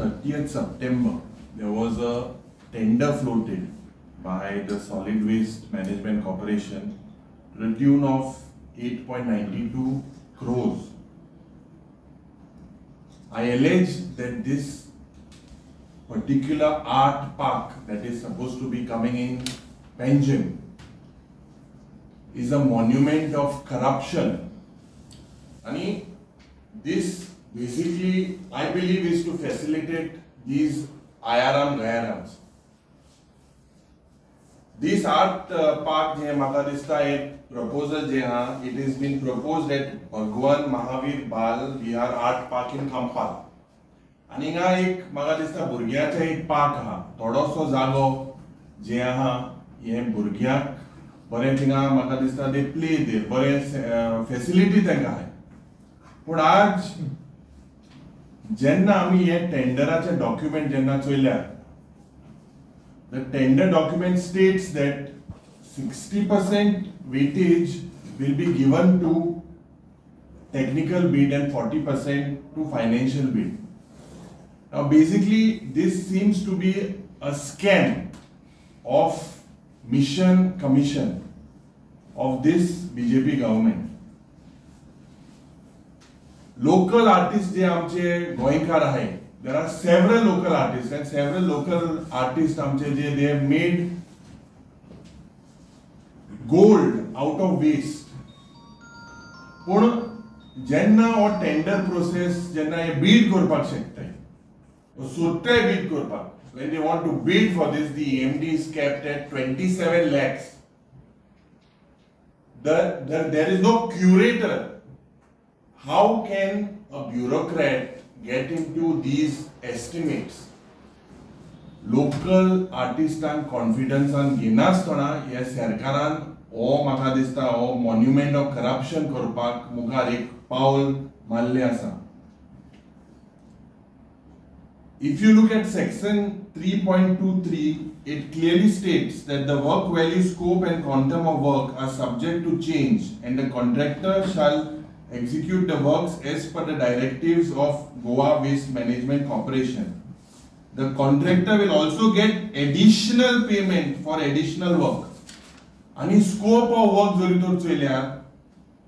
30th September, there was a tender floated by the Solid Waste Management Corporation to the tune of 8.92 crores. I allege that this particular art park that is supposed to be coming in Panjim is a monument of corruption. And this basically, I believe, is to facilitate these IRM Gairams. This art uh, park जे म्हाका दिसता एक proposal जे हा it has been proposed at Bhagwan Mahavir Bal Vihar Art Park in Khampal. आणि हिंगा एक park आहा थोडोसो जागो जे हे ते प्ले पूण आज जेन्ना आमी हे टेंडराचे डॉक्युमेंट जेन्ना चोयल्यार The tender document states that 60% weightage will be given to technical bid and 40% to financial bid. Now basically this seems to be a scam of mission commission of this BJP government. Local artist जे आमचे गोयकार आहे there are several local artist and several local artist आमचे जे they made gold out of waste पुण जेन्ना ओ tender process जेन्ना ये बीड करपाक शकता ओ सोट्टे बीड करपाक. When they want to bid for this the amd is capped at 27 lakhs. The, the there is no curator. how can a bureaucrat get into these estimates local आर्टिस्टांक कॉन्फिडन्सान घेनासतना ह्या सरकारान हो म्हाका दिसता हो मॉन्युमेंट ऑफ करप्शन करपाक मुखार एक पावल मारलें आसा If you look at section 3.23, it clearly states that the work value, scope and quantum of work are subject to change and the contractor shall execute the works as per the directives of Goa Waste Management Corporation. The contractor will also get additional payment for additional work. And scope of work जरी तर चोयल्यार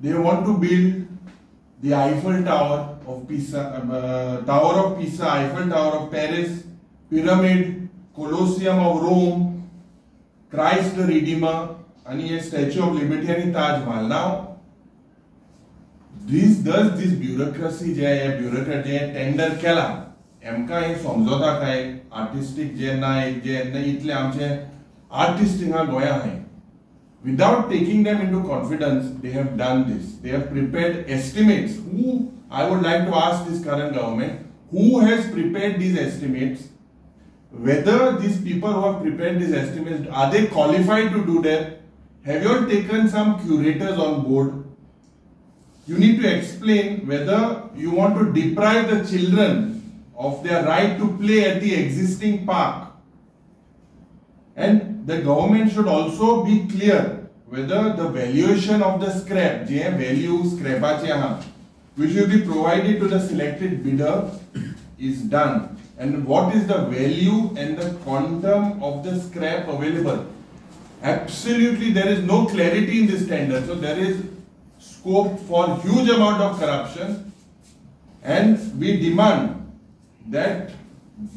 they want to build the Eiffel Tower of Pisa, uh, Tower of Pisa, Eiffel Tower of Paris, Pyramid, Colosseum of Rome, Christ the Redeemer, and a Statue of Liberty and Taj Mahal. This does this bureaucracy जे आहे bureaucrat जे tender केला एमकां हे समजोता काय artistic जे नाय जे इतले आमचे artist हिंगा गोंया आहाय without taking them into confidence, they have done this. They have prepared estimates. Who, I would like to ask this current government, who has prepared these estimates? Whether these people who have prepared these estimates, are they qualified to do that? Have you taken some curators on board? You need to explain whether you want to deprive the children of their right to play at the existing park. And the government should also be clear whether the valuation of the scrap, J value scrapache which will be provided to the selected bidder is done. And what is the value and the quantum of the scrap available. Absolutely there is no clarity in this tender so there is scope for huge amount of corruption and we demand that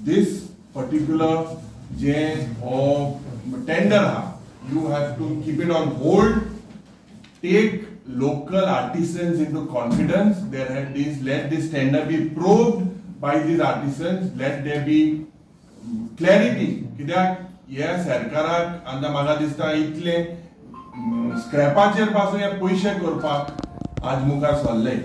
this particular J or tender you have to keep it on hold take local artisans into confidence there have this let this tender be probed by these artisans let there be clarity कित्याक ह्या सरकाराक आतां म्हाका दिसता इतले स्क्रॅपाचेरपासून हे पयशे करपाक आज मुखार सरले